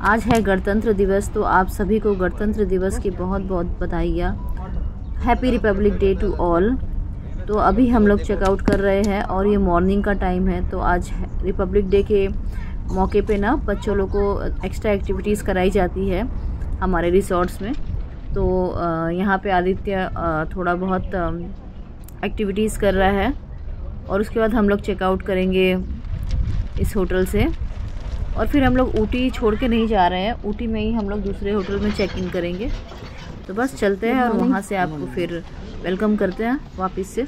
आज है गणतंत्र दिवस तो आप सभी को गणतंत्र दिवस की बहुत बहुत बधाइयाँ। Happy republic day to all तो अभी हम लोग चेकआउट कर रहे हैं और ये मॉर्निंग का टाइम है तो आज रिपब्लिक डे के मौके पे ना बच्चों लोग को एक्स्ट्रा एक्टिविटीज़ कराई जाती है हमारे रिसोर्ट्स में। तो यहाँ पे आदित्य थोड़ा बहुत एक्टिविटीज़ कर रहा है और उसके बाद हम लोग चेकआउट करेंगे इस होटल से। और फिर हम लोग ऊटी छोड़ के नहीं जा रहे हैं। ऊटी में ही हम लोग दूसरे होटल में चेक इन करेंगे। तो बस चलते हैं और वहाँ से आपको फिर वेलकम करते हैं वापस से।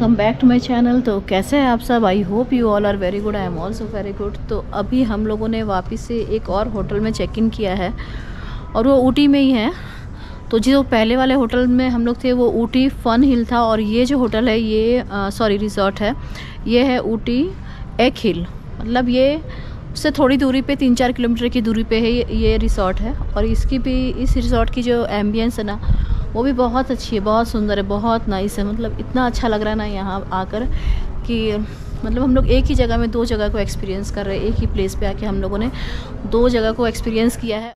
Welcome back to my channel तो कैसे हैं आप सब? I hope you all are very good I am also very good तो अभी हम लोगों ने वापस से एक और होटल में चेक इन किया है और वो ऊटी में ही है। तो जो पहले वाले होटल में हम लोग थे वो ऊटी फ़न हिल था और ये जो होटल है ये सॉरी रिजॉर्ट है। ये है ऊटी एक हिल। मतलब ये उससे थोड़ी दूरी पे तीन चार किलोमीटर की दूरी पे है ये, ये रिसोर्ट है। और इसकी भी इस रिसोर्ट की जो एम्बियंस है ना वो भी बहुत अच्छी है, बहुत सुंदर है, बहुत नाइस है। मतलब इतना अच्छा लग रहा है ना यहाँ आकर कि मतलब हम लोग एक ही जगह में दो जगह को एक्सपीरियंस कर रहे हैं, एक ही प्लेस पे आके हम लोगों ने दो जगह को एक्सपीरियंस किया है।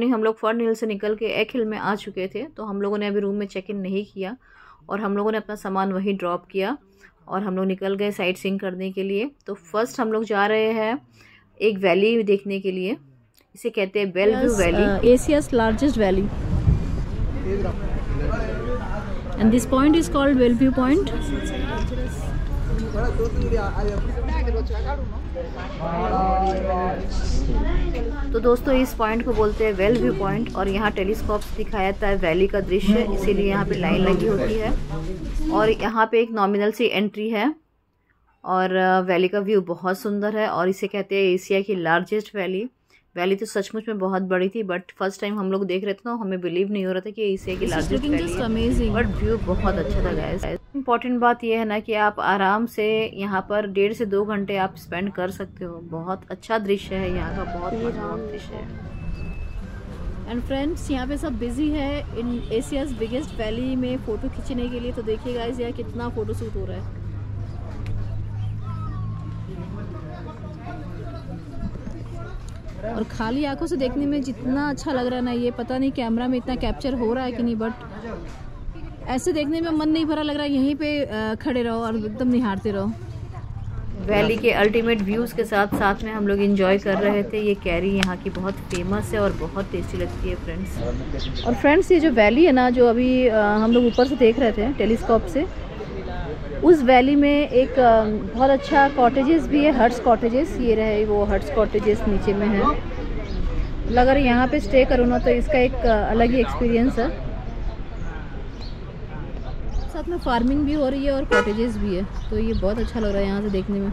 मॉर्निंग हम लोग फर्न हिल से निकल के एक हिल में आ चुके थे तो हम लोगों ने अभी रूम में चेक इन नहीं किया और हम लोगों ने अपना सामान वहीं ड्रॉप किया और हम लोग निकल गए साइट सीइंग करने के लिए। तो फ़र्स्ट हम लोग जा रहे हैं एक वैली देखने के लिए। इसे कहते हैं bell view valley Asia's largest valley and this point is called well view point तो दोस्तों, इस पॉइंट को बोलते हैं वेल व्यू पॉइंट और यहाँ टेलीस्कोप दिखाया जाता है वैली का दृश्य, इसीलिए यहाँ पे लाइन लगी होती है। और यहाँ पे एक नॉमिनल सी एंट्री है और वैली का व्यू बहुत सुंदर है और इसे कहते हैं एशिया की लार्जेस्ट वैली वैली तो सचमुच में बहुत बड़ी थी बट फ़र्स्ट टाइम हम लोग देख रहे थे ना हमें बिलीव नहीं हो रहा था कि एशिया की लार्जेस्ट वैली बट व्यू बहुत अच्छा था गैस इंपॉर्टेंट बात यह है ना कि आप आराम से यहाँ पर डेढ़ से दो घंटे आप स्पेंड कर सकते हो। बहुत अच्छा दृश्य है यहाँ का बहुत दृश्य है। एंड फ्रेंड्स यहाँ पे सब बिज़ी है। इन एशियाज बिगेस्ट वैली में फ़ोटो खींचने के लिए तो देखिए गाइस यहाँ कितना फ़ोटो शूट हो रहा है। और खाली आँखों से देखने में जितना अच्छा लग रहा है ना ये पता नहीं कैमरा में इतना कैप्चर हो रहा है कि नहीं बट ऐसे देखने में मन नहीं भरा लग रहा है यहीं पे खड़े रहो और एकदम निहारते रहो। वैली के अल्टीमेट व्यूज़ के साथ साथ में हम लोग इंजॉय कर रहे थे। ये कैरी यहाँ की बहुत फ़ेमस है और बहुत टेस्टी लगती है फ्रेंड्स और फ्रेंड्स ये जो वैली है ना जो अभी हम लोग ऊपर से देख रहे थे टेलीस्कोप से उस वैली में एक बहुत अच्छा कॉटेजेस भी है हर्ट्स कॉटेजेस ये रहे वो हर्ट्स कॉटेजेस नीचे में है। अगर यहाँ पे स्टे करूँ ना तो इसका एक अलग ही एक्सपीरियंस है। साथ में फ़ार्मिंग भी हो रही है और कॉटेजेस भी है तो ये बहुत अच्छा लग रहा है यहाँ से देखने में।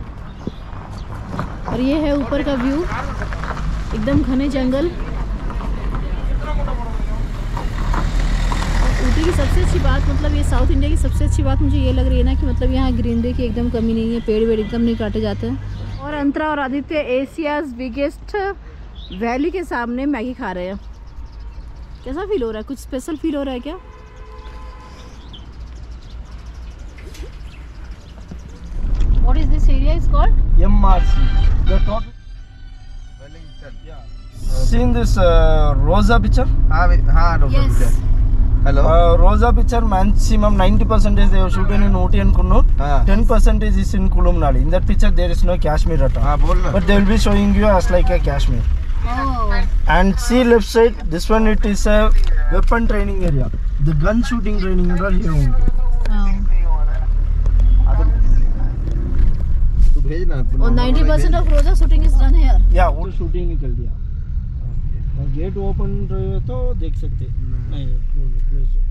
और ये है ऊपर का व्यू एकदम घने जंगल ऊटी की सबसे अच्छी बात मतलब ये साउथ इंडिया की सबसे अच्छी बात मुझे ये लग रही है ना कि मतलब यहाँ ग्रीनरी की एकदम कमी नहीं है पेड़ वेड़ एकदम नहीं काटे जाते हैं और अंतरा और आदित्य एशियाज बिगेस्ट वैली के सामने मैगी खा रहे हैं कैसा फील हो रहा है कुछ स्पेशल फील हो रहा है क्या What is this area is called? MRC. The top. Wellington. Yeah. Seen this uh, Rosa picture? हाँ वे- हाँ doctor Yes. Vijay hello Roja picture maximum ninety percentage shooting in Ooty అనుకున్నాను हाँ ten percentage is in Kullu Manali in that picture there is no Kashmir అట हाँ बोल ना but they will be showing you us like a Kashmir and see left side this one it is a weapon training area the gun shooting training కూడా here ఉంది तू भेज ना और 90% ऑफ रोजा शूटिंग इज डन हियर या वो shooting निकल दिया गेट ओपन रहे तो देख सकते नहीं close है।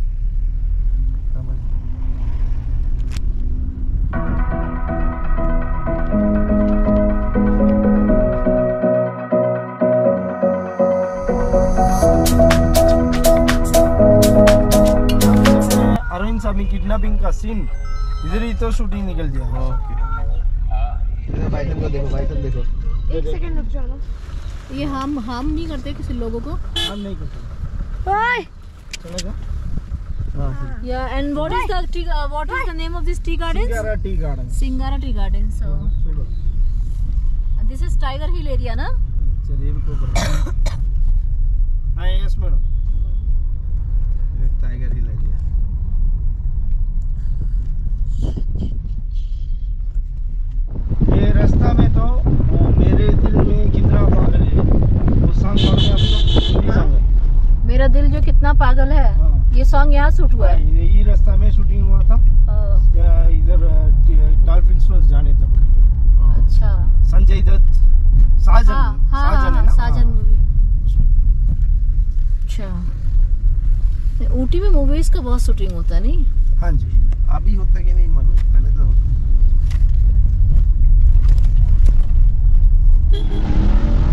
अरविंद स्वामी किडनैपिंग का सीन इधर ही तो शूटिंग निकल दिया ओके। देखो बाइसन को देखो बाइसन देखो। एक सेकंड रुक जाओ ये हम हम नहीं करते किसी लोगों को। हम नहीं करते। चलेगा हाँ या and what is the tea what is the name of this tea garden Singara tea garden Singara tea garden so this is tiger hill area ना चलिए हैं। आई एस मैडम ये टाइगर हिल एरिया ये रास्ता में तो वो मेरे दिल में कितना पागल है वो सॉन्ग पढ़ते आप लोग हिंदी सॉन्ग है मेरा दिल जो कितना पागल है। हाँ। ये सॉन्ग यहाँ शूट हुआ है। यही रास्ता में शूटिंग हुआ था। इधर डॉल्फिन जाने तक। अच्छा। संजय दत्त साजन। हाँ हाँ साजन हाँ साजन हाँ। मूवी अच्छा। ऊटी में मूवीज़ का बहुत शूटिंग होता है नहीं? हाँ जी। अभी होता कि नहीं मालूम पहले तो होता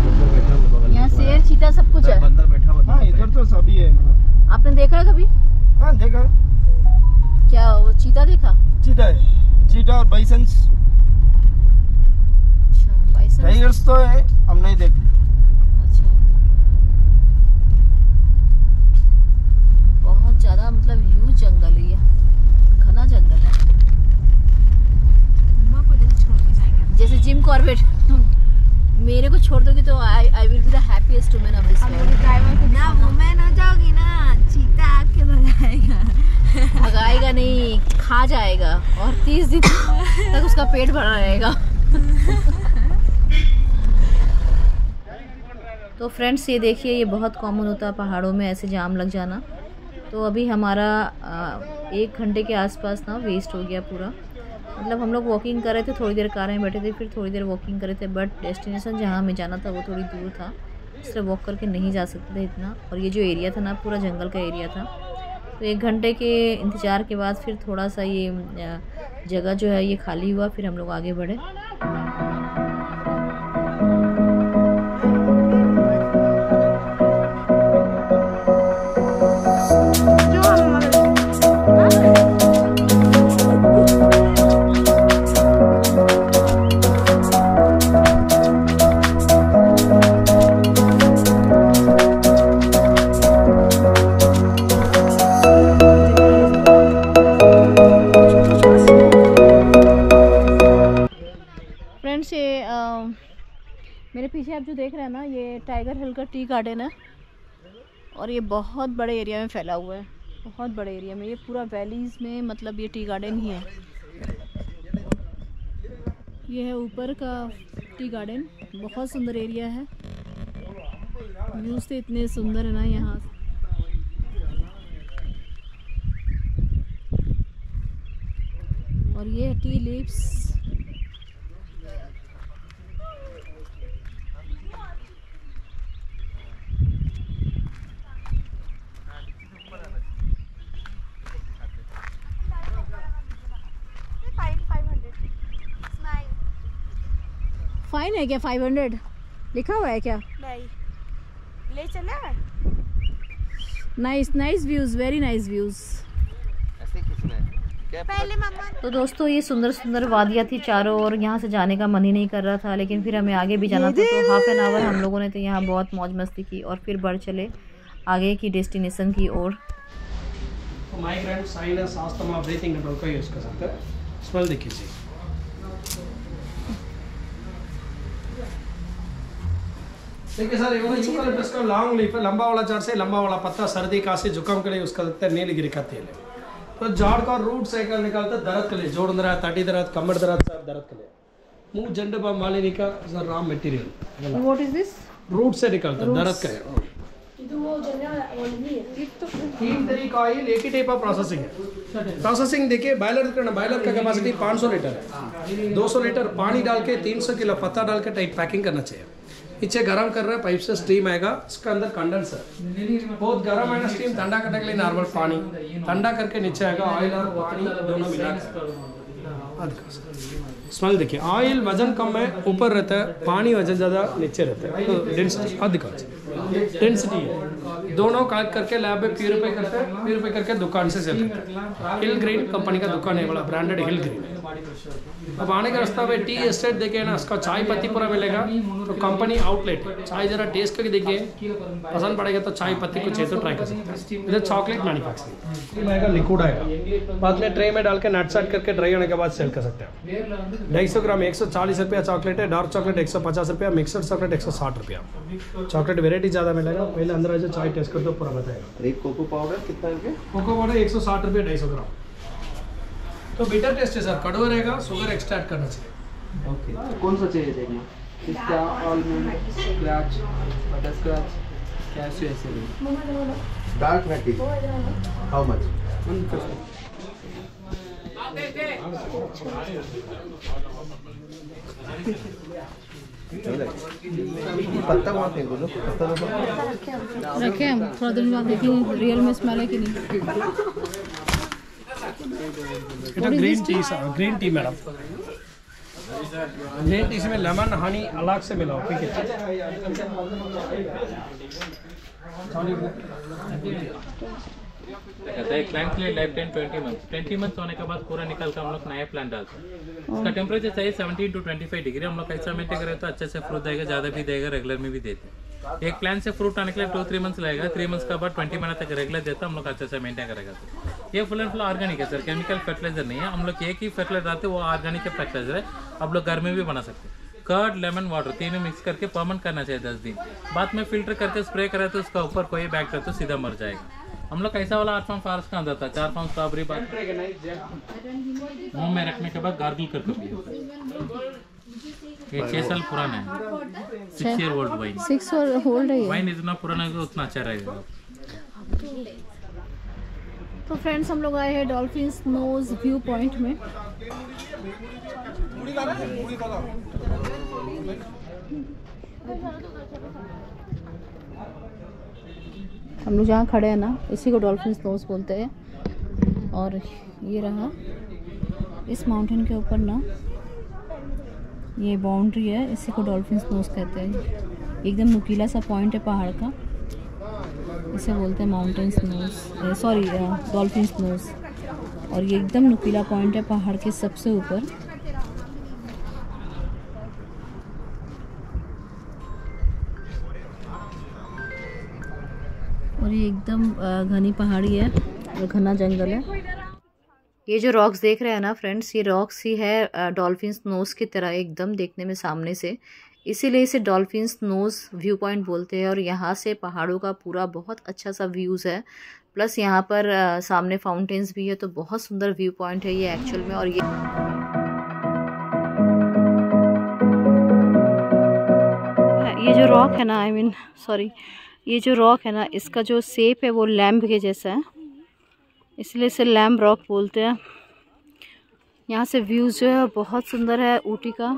बंदर बैठा हुआ बगल में यहाँ पूरा। शेर चीता सब कुछ है बंदर बैठा हुआ हाँ इधर तो सभी है मतलब आपने देखा है कभी हाँ देखा क्या वो चीता देखा चीटा है बाइसन टाइगर्स तो है हम नहीं देख अच्छा बहुत ज़्यादा मतलब ह्यूज जंगल है ये घना जंगल है जैसे जिम कॉर्बेट मेरे को छोड़ दोगी तो I I will be the happiest woman of this world ना वुमेन हो जाओगी ना चीता आपके भगाएगा भगाएगा नहीं खा जाएगा तीस तक उसका पेट भरा रहेगा। तो फ्रेंड्स ये देखिए, ये बहुत कॉमन होता है पहाड़ों में, ऐसे जाम लग जाना। तो अभी हमारा एक घंटे के आसपास ना वेस्ट हो गया पूरा। मतलब हम लोग वॉकिंग कर रहे थे, थोड़ी देर कार में बैठे थे, फिर थोड़ी देर वॉकिंग कर रहे थे बट डेस्टिनेशन जहाँ हमें जाना था, वो थोड़ी दूर था। इसलिए वॉक करके नहीं जा सकते थे इतना। और ये जो एरिया था ना, पूरा जंगल का एरिया था। तो एक घंटे के इंतज़ार के बाद फिर थोड़ा सा ये जगह जो है ये खाली हुआ, फिर हम लोग आगे बढ़े। टी गार्डन है और ये बहुत बड़े एरिया में फैला हुआ है। बहुत बड़े एरिया में, ये पूरा वैलीज़ में मतलब ये टी गार्डन ही है। ये है ऊपर का टी गार्डन, बहुत सुंदर एरिया है। व्यूज़ तो इतने सुंदर है ना यहाँ। और ये टी लीव्स फाइन है क्या? फाइव हंड्रेड लिखा हुआ है क्या? नहीं। ले चला। Nice nice views very nice views पहले मम्मा तो दोस्तों ये सुंदर सुंदर वादियाँ थी चारों ओर। यहाँ से जाने का मन ही नहीं कर रहा था लेकिन फिर हमें आगे भी जाना था। तो हाफ़ एन आवर हम लोगों ने तो यहाँ बहुत मौज मस्ती की और फिर बढ़ चले आगे की डेस्टिनेशन की ओर। Migraine sinus asthma breathing control का यूज़ कर सकते हैं स्मेल देखिए देखिए सर ये यूकलिप्टस का लॉन्ग लीफ है लंबा वाला जड़ से लंबा वाला पत्ता सर्दी काशी जुकाम के लिए उसका लगता है नीलगिरी का तेल है तो झाड़ का रूट से निकल निकालता है दर्द के लिए जोड़ दर्द तटी दर्द कमर दर्द सब दर्द के लिए। मुँह जंड बा मालिनी का sir raw material what is this root से निकलता है दर्द का है तीन तरीका ऑयल एक ही टाइप ऑफ़ प्रोसेसिंग है। प्रोसेसिंग देखिए बॉयलर करना बॉयलर का कैपेसिटी 500 लीटर है। 200 लीटर पानी डाल के 300 किलो पत्ता डाल के टाइट पैकिंग करना चाहिए। पीछे गर्म कर रहा है, पाइप से स्टीम आएगा। इसका अंदर कंडेंसर बहुत गर्म है ना स्टीम ठंडा करने के लिए नॉर्मल पानी। ठंडा करके नीचे आएगा ऑयल और पानी, दोनों मिला स्मेल देखिए ऑयल वज़न कम है, ऊपर रहता है, पानी वज़न ज़्यादा नीचे रहता है। तो डेंसिटी अधिक डेंसिटी है। दोनों काट करके लैब में प्यूरिफाई करते हैं प्यूरिफाई करके दुकान से सेल करते हैं। हिल ग्रीन कंपनी का दुकान है बड़ा ब्रांडेड हिल ग्रीन अब आने का रास्ता में टी एस्टेट देखे ना उसका चाय पत्ती पूरा मिलेगा। तो कंपनी आउटलेट चाय जरा टेस्ट करके देखिए। पसंद पड़ेगा तो चाय पत्ती कुछ है तो ट्राई कर सकते हैं। इधर चॉकलेट मैन्युफैक्चरिंग आएगा लिक्विड आएगा। बाद में ट्रे में डाल के नट सेट करके ड्राई होने के बाद सेल कर सकते हैं। ढाई सौ ग्राम एक सौ चालीस रुपया चॉकलेट है डार्क चॉकलेट एक सौ पचास रुपया मिक्सड चॉकलेट एक सौ साठ रुपया। चॉकलेट वेराइटी ज़्यादा मिलेगा पहले अंदर चाय टेस्ट कर दो पूरा बताएगा एक कोको पाउडर कितना कोको पाउडर एक सौ साठ रुपया ढाई सौ ग्राम। तो बीटर टेस्ट है सर कड़वा रहेगा शुगर एक्सट्रैक्ट करना चाहिए। ओके कौन सा चाहिए देखना? पिस्ता almond scratch butter scratch cashew ऐसे डार्क नटी हाउ मच पत्ता वहाँ फेंको दो पत्ता दो रखे हम थोड़ा दिन बाद देखेंगे रियल में स्मेल है कि नहीं। এটা green tea green tea madam green tea में लेमन हनी अलग से मिलाओ ठीक है कहते हैं प्लांट के लिए lifetime twenty month twenty month होने के बाद पूरा निकल कर हम लोग नया प्लांट डालते हैं। टेम्परेचर चाहिए seventeen to twenty five degree हम लोग कैसा मेंटेन करें तो अच्छे से फ्रूट देगा ज़्यादा भी देगा रेगुलर में भी देते हैं। एक प्लांट से फ्रूट आने के लिए टू थ्री मंथ्स लगेगा। थ्री मंथ्स के बाद ट्वेंटी मंथ तक रेगुलर देता हम लोग अच्छे से मेंटेन करेगा। तो ये फुल एंड फुल ऑर्गेनिक है सर केमिकल फर्टिलाइज़र नहीं है. हम लोग एक ही फर्टिलाइज़र हैं वो ऑर्गेनिक फर्टिलाइज़र है. आप लोग घर में भी बना सकते हैं. कर्ड लेमन वाटर तीनों मिक्स करके परमेंट करना चाहिए दस दिन. बाद में फ़िल्टर करके स्प्रे करें तो उसका ऊपर कोई बैग तो सीधा मर जाएगा. हम लोग कैसा वाला आठ पाउंड फारस का अंदर था. चार पाउंड स्ट्रॉबेरी बात मुँह में रखने के बाद गार्गिल करके ये छह साल पुराना है. Six year old wine six और होल्ड है वाइन इतना पुराना है उतना अच्छा रहेगा तो फ्रेंड्स हम लोग आए हैं डॉल्फिन नोज़ व्यू पॉइंट में। हम लोग जहाँ खड़े हैं ना, इसी को डॉल्फिन नोज़ बोलते हैं। और ये रहा, इस माउंटेन के ऊपर ना, ये बाउंड्री है, इसी को डॉल्फिन नोज़ कहते हैं। एकदम नुकीला सा पॉइंट है पहाड़ का। इसे बोलते हैं mountain's nose sorry dolphin's nose और ये एकदम नुकीला पॉइंट है पहाड़ के सबसे ऊपर। और ये एकदम घनी पहाड़ी है, और घना जंगल है। ये जो रॉक्स देख रहे हैं ना फ्रेंड्स ये रॉक्स ही है डॉल्फिन नोज़ की तरह एकदम देखने में सामने से। इसीलिए इसे डॉल्फिन नोज़ व्यू पॉइंट बोलते हैं और यहाँ से पहाड़ों का पूरा बहुत अच्छा सा व्यूज़ है। प्लस यहाँ पर अ, सामने फाउंटेन्स भी है तो बहुत सुंदर व्यू पॉइंट है ये एक्चुअल में और ये ये जो रॉक है ना आई मीन सॉरी ये जो रॉक है ना इसका जो सेप है वो लैम्प के जैसा है। इसलिए इसे लैम्प रॉक बोलते हैं। यहाँ से व्यूज़ जो है बहुत सुंदर है ऊटी का।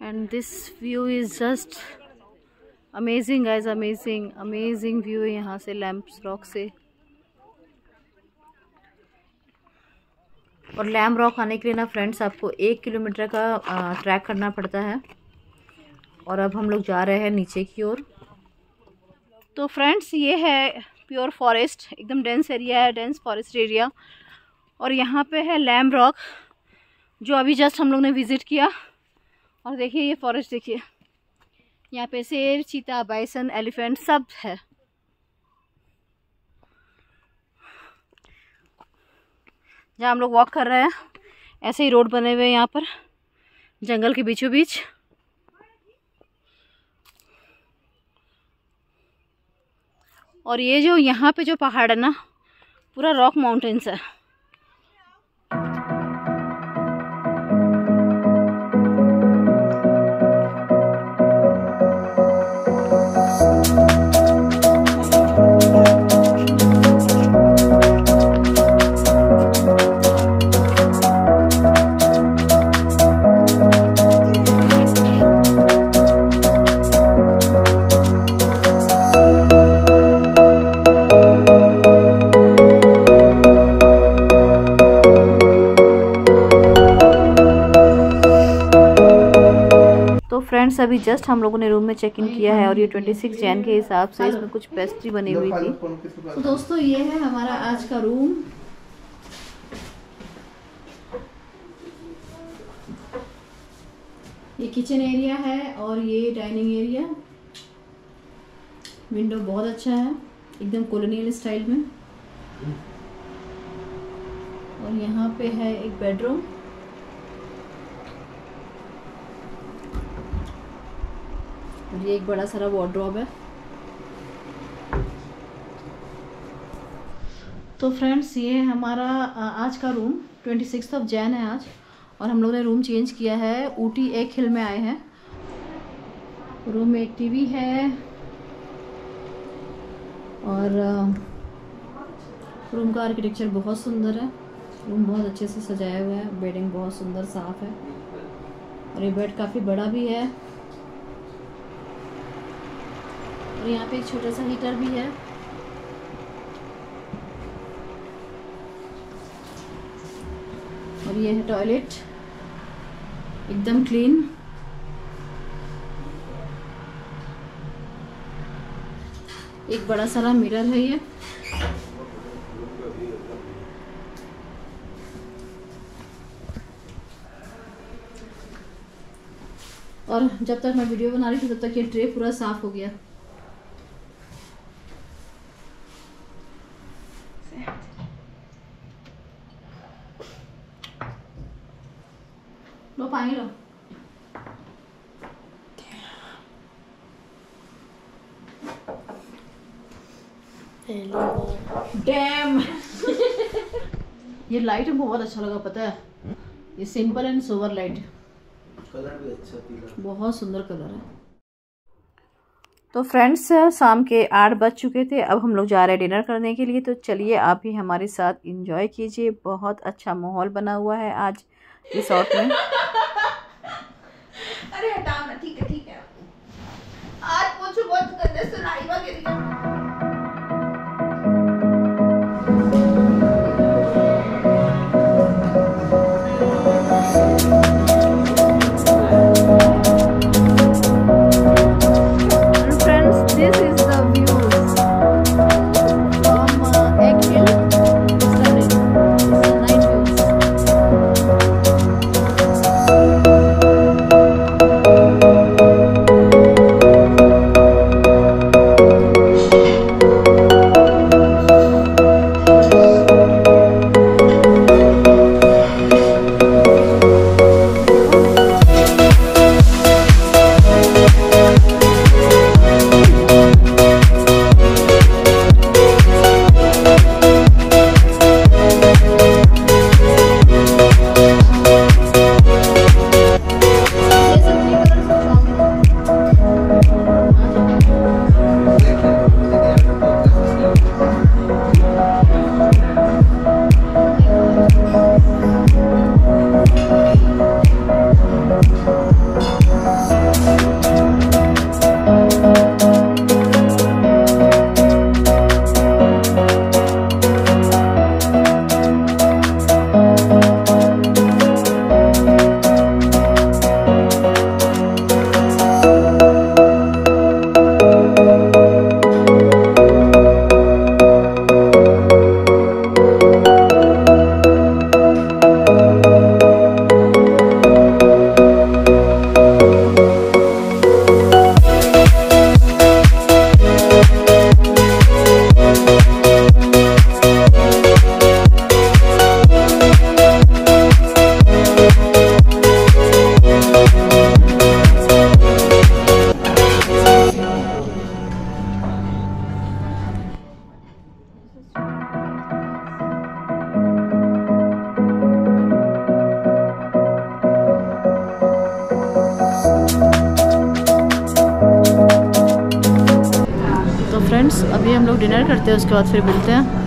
And this view is just amazing guys amazing amazing view है यहाँ से लैम्प रॉक से। और लैम्प रॉक आने के लिए ना फ्रेंड्स आपको एक किलोमीटर का ट्रैक करना पड़ता है। और अब हम लोग जा रहे हैं नीचे की ओर। तो फ्रेंड्स ये है प्योर फॉरेस्ट एकदम डेंस एरिया है डेंस फॉरेस्ट एरिया और यहाँ पे है लैम्ब रॉक जो अभी जस्ट हम लोग ने विज़िट किया। और देखिए ये फॉरेस्ट देखिए। यहाँ पे शेर, चीता, बाइसन, एलिफेंट सब है। जहाँ हम लोग वॉक कर रहे हैं, ऐसे ही रोड बने हुए हैं यहाँ पर, जंगल के बीचों बीच। और ये जो यहाँ पे जो पहाड़ है ना, पूरा रॉक माउंटेन्स है। अभी जस्ट हम लोगों ने रूम में चेक इन किया है और ये 26 जैन के हिसाब से इसमें कुछ पेस्ट्री बनी हुई थी। तो दोस्तों ये है हमारा आज का रूम ये किचन एरिया है और ये डाइनिंग एरिया विंडो बहुत अच्छा है एकदम कॉलोनियल स्टाइल में। और यहाँ पे है एक बेडरूम और ये एक बड़ा सारा वार्ड्रॉब है। तो फ्रेंड्स ये हमारा आज का room twenty six of Jan है आज, और हम लोग ने रूम चेंज किया है, ऊटी एक हिल में आए हैं। रूम में एक टीवी है, और रूम का आर्किटेक्चर बहुत सुंदर है। रूम बहुत अच्छे से सजाया हुआ है बेडिंग बहुत सुंदर, साफ़ है। और ये बेड काफ़ी बड़ा भी है। और यहाँ पे एक छोटा सा हीटर भी है। और ये है टॉयलेट। एकदम क्लीन। एक बड़ा सारा मिरर है ये। और जब तक मैं वीडियो बना रही थी, तब तक ये ट्रे पूरा साफ़ हो गया। लो पानी लो। डैम ये लाइट हमको बहुत अच्छा लगा पता है? ये simple and sober light colour भी अच्छा बहुत सुंदर कलर है। तो फ्रेंड्स शाम के आठ बज चुके थे अब हम लोग जा रहे हैं डिनर करने के लिए तो चलिए आप भी हमारे साथ इंजॉय कीजिए। बहुत अच्छा माहौल बना हुआ है आज रिसोर्ट में। ಜಸ್ಸು ನಾ ಇವಾಗ ಇದಕ್ಕೆ बाद फिर मिलते हैं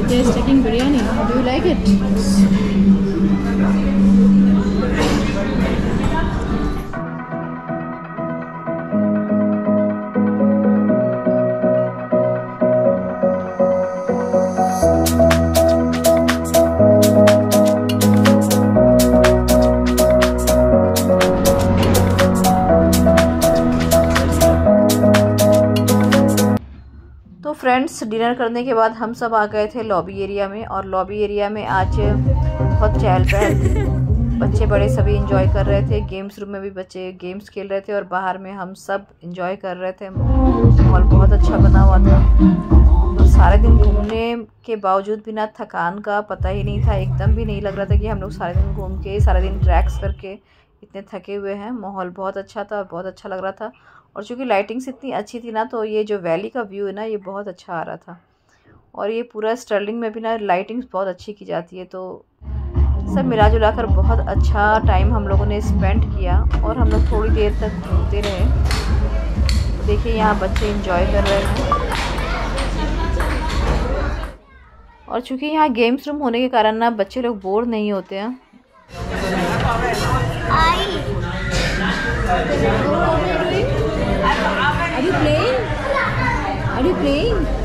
It is taking biryani. Do you like it? Dinner करने के बाद हम सब आ गए थे लॉबी एरिया में और लॉबी एरिया में आज बहुत चहल पहल। बच्चे बड़े सभी इंजॉय कर रहे थे। गेम्स रूम में भी बच्चे गेम्स खेल रहे थे और बाहर में हम सब इंजॉय कर रहे थे। माहौल बहुत अच्छा बना हुआ था। तो सारे दिन घूमने के बावजूद बिना थकान का पता ही नहीं था, एकदम भी नहीं लग रहा था कि हम लोग सारे दिन घूम के, सारे दिन ट्रैक्स करके इतने थके हुए हैं। माहौल बहुत अच्छा था और बहुत अच्छा लग रहा था। और चूँकि लाइटिंग्स इतनी अच्छी थी ना तो ये जो वैली का व्यू है ना, ये बहुत अच्छा आ रहा था। और ये पूरा स्टर्लिंग में भी ना लाइटिंग्स बहुत अच्छी की जाती है तो सब मिला जुला कर बहुत अच्छा टाइम हम लोगों ने स्पेंड किया और हम लोग थोड़ी देर तक घूमते रहे। देखिए यहाँ बच्चे इंजॉय कर रहे हैं। और चूँकि यहाँ गेम्स रूम होने के कारण ना बच्चे लोग बोर नहीं होते हैं। You playing? Are you playing?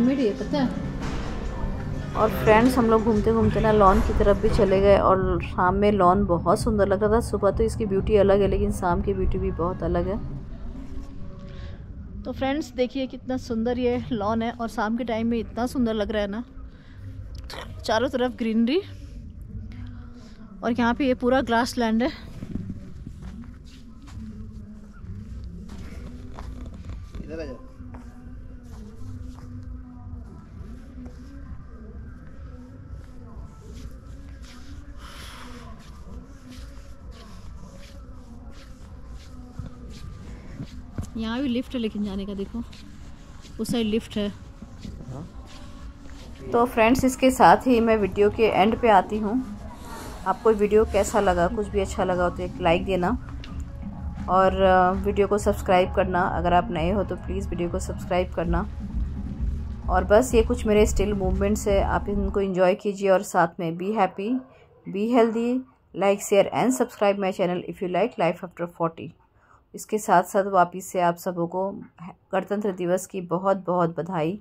Handmade ही है पता है? और फ्रेंड्स हम लोग घूमते घूमते ना लॉन की तरफ़ भी चले गए और शाम में लॉन बहुत सुंदर लग रहा था। सुबह तो इसकी ब्यूटी अलग है लेकिन शाम की ब्यूटी भी बहुत अलग है। तो फ्रेंड्स देखिए कितना सुंदर ये लॉन है और शाम के टाइम में इतना सुंदर लग रहा है ना। चारों तरफ़ ग्रीनरी और यहाँ पे ये पूरा ग्रास लैंड है। यहाँ भी लिफ्ट है लेकिन जाने का देखो। उस साइड लिफ्ट है। तो फ्रेंड्स, इसके साथ ही मैं वीडियो के एंड पे आती हूँ। आपको वीडियो कैसा लगा, कुछ भी अच्छा लगा हो तो एक लाइक देना। और वीडियो को सब्सक्राइब करना। अगर आप नए हो तो प्लीज़ वीडियो को सब्सक्राइब करना। और बस, ये कुछ मेरे स्टिल मूवमेंट्स है। आप इनको एंजॉय कीजिए और साथ में be happy be healthy like share and subscribe my channel if you like life after forty इसके साथ साथ वापिस से आप सबों को गणतंत्र दिवस की बहुत बहुत बधाई।